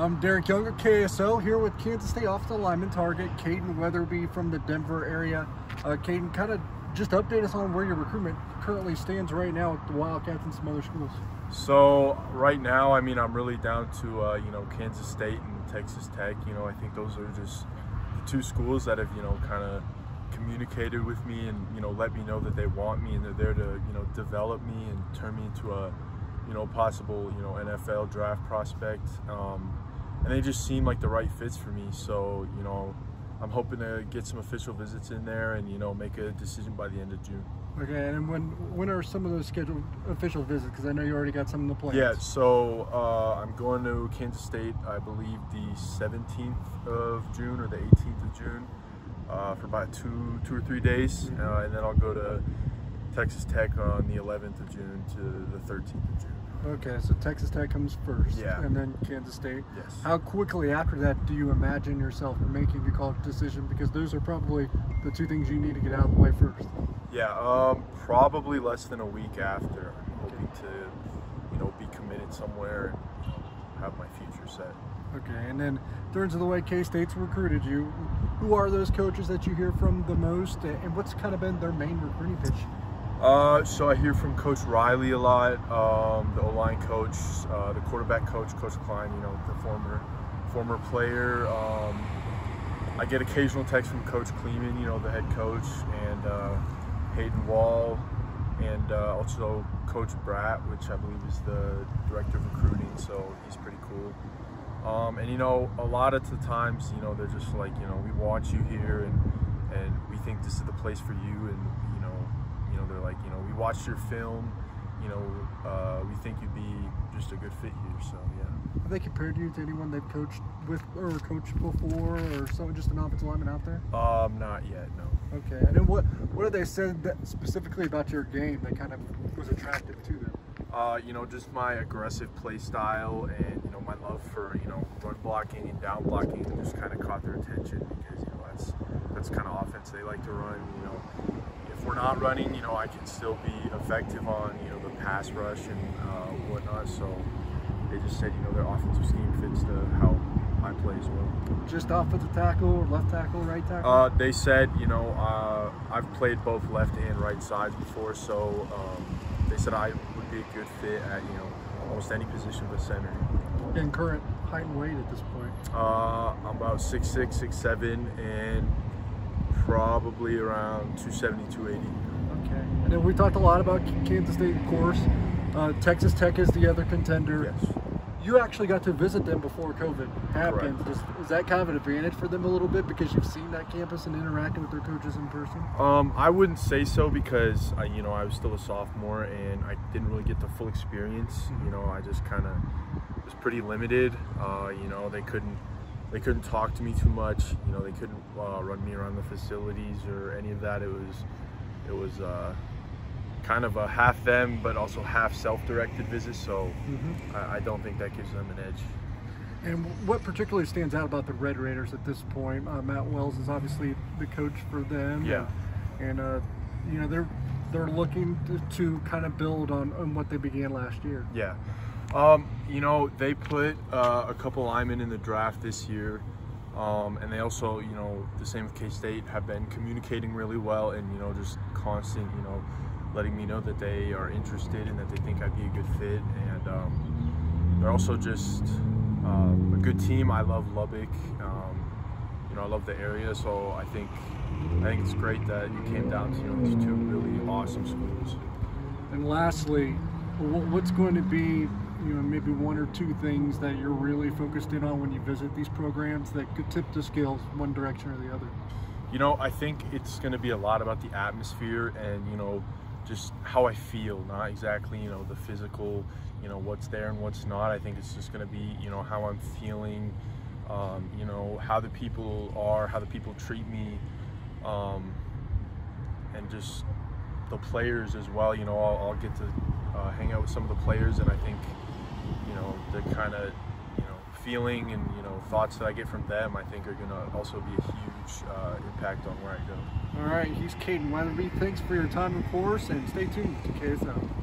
I'm Derek Young at KSL here with Kansas State off offensive lineman target Kaden Weatherby from the Denver area. Uh, Kaden, kind of just update us on where your recruitment currently stands right now at the Wildcats and some other schools. So right now, I mean, I'm really down to uh, you know Kansas State and Texas Tech. You know, I think those are just the two schools that have you know kind of communicated with me and you know let me know that they want me and they're there to you know develop me and turn me into a you know possible you know NFL draft prospect. Um, and they just seem like the right fits for me. So you know, I'm hoping to get some official visits in there and you know make a decision by the end of June. Okay, and when when are some of those scheduled official visits? Because I know you already got some in the plans. Yeah, so uh, I'm going to Kansas State, I believe the 17th of June or the 18th of June uh, for about two two or three days, Mm-hmm. uh, and then I'll go to Texas Tech on the 11th of June to the 13th of June. Okay, so Texas Tech comes first, Yeah. and then Kansas State. Yes. How quickly after that do you imagine yourself making a college decision? Because those are probably the two things you need to get out of the way first. Yeah, um, probably less than a week after. I'm hoping to, you know, be committed somewhere and have my future set. Okay, and then in terms of the way K State's recruited you, who are those coaches that you hear from the most, and what's kind of been their main recruiting pitch? Uh, so I hear from Coach Riley a lot, um, the O-line coach, uh, the quarterback coach, Coach Klein, you know, the former former player. Um, I get occasional texts from Coach Klieman, you know, the head coach, and uh, Hayden Wall, and uh, also Coach Bratt, which I believe is the director of recruiting. So he's pretty cool. Um, and you know, a lot of the times, you know, they're just like, you know, we want you here, and and we think this is the place for you, and you know, you know, they're like, you know, we watched your film, you know, uh, we think you'd be just a good fit here. So yeah. Have they compared you to anyone they've coached with or coached before, or someone just an offensive lineman out there? Um, not yet, no. Okay, and then what what have they said that specifically about your game that kind of was attractive to them? Uh, you know, just my aggressive play style and you know my love for you know run blocking and down blocking just kind of caught their attention because you know that's that's kind of offense they like to run. You know, if we're not running, you know I can still be effective on you know the pass rush and uh, whatnot. So they just said you know their offensive scheme fits to how I play as well. Just offensive tackle, or left tackle, right tackle? Uh, they said, you know, uh, I've played both left and right sides before, so um, they said I would be a good fit at, you know, almost any position but center. and current height and weight at this point. Uh, I'm about 6'6", 6'7", and probably around 270, 280. Okay. And then we talked a lot about Kansas State, of course. Uh, Texas Tech is the other contender. Yes. You actually got to visit them before COVID happened. Correct. Is, is that kind of an advantage for them a little bit because you've seen that campus and interacted with their coaches in person? Um, I wouldn't say so because I, you know, I was still a sophomore and I didn't really get the full experience. You know, I just kind of was pretty limited. Uh, you know, they couldn't they couldn't talk to me too much. You know, they couldn't uh, run me around the facilities or any of that. It was it was uh, kind of a half them, but also half self-directed visit. So I, I don't think that gives them an edge. And what particularly stands out about the Red Raiders at this point? Uh, Matt Wells is obviously the coach for them. Yeah. And, uh, you know they're they're looking to, to kind of build on, on what they began last year. Yeah. Um, you know, they put uh, a couple linemen in the draft this year. Um, and they also, you know, the same with K-State, have been communicating really well and, you know, just constant, you know, letting me know that they are interested and that they think I'd be a good fit. And um, they're also just um, a good team. I love Lubbock. Um, you know, I love the area. So I think I think it's great that you came down to you know, these two really awesome schools. And lastly, what's going to be, you know, maybe one or two things that you're really focused in on when you visit these programs that could tip the scales one direction or the other? You know, I think it's going to be a lot about the atmosphere and, you know, just how I feel, not exactly, you know, the physical, you know, what's there and what's not. I think it's just going to be, you know, how I'm feeling, um, you know, how the people are, how the people treat me, um, and just the players as well. You know, I'll, I'll get to uh, hang out with some of the players, and I think, you know, the kind of, you know, feeling and you know thoughts that I get from them, I think are going to also be a huge uh, impact on where I go. All right, he's Kaden Weatherby. Thanks for your time, of course, and stay tuned to KSL.